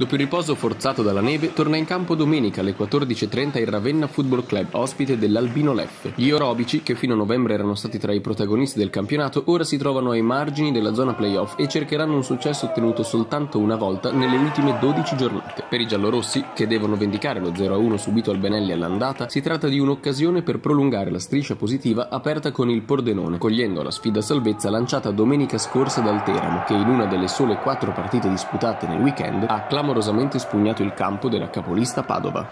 Dopo il riposo forzato dalla neve, torna in campo domenica alle 14.30 il Ravenna Football Club, ospite dell'Albino Leffe. Gli orobici, che fino a novembre erano stati tra i protagonisti del campionato, ora si trovano ai margini della zona playoff e cercheranno un successo ottenuto soltanto una volta nelle ultime 12 giornate. Per i giallorossi, che devono vendicare lo 0-1 subito al Benelli all'andata, si tratta di un'occasione per prolungare la striscia positiva aperta con il Pordenone, cogliendo la sfida salvezza lanciata domenica scorsa dal Teramo, che in una delle sole quattro partite disputate nel weekend ha clamorosamente spugnato il campo della capolista Padova.